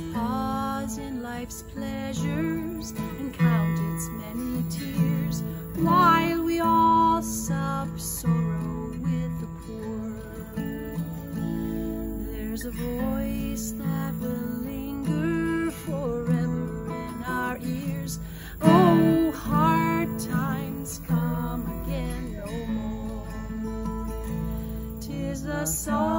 Pause in life's pleasures and count its many tears while we all sup sorrow with the poor. There's a voice that will linger forever in our ears. Oh, hard times come again no more. Tis the song.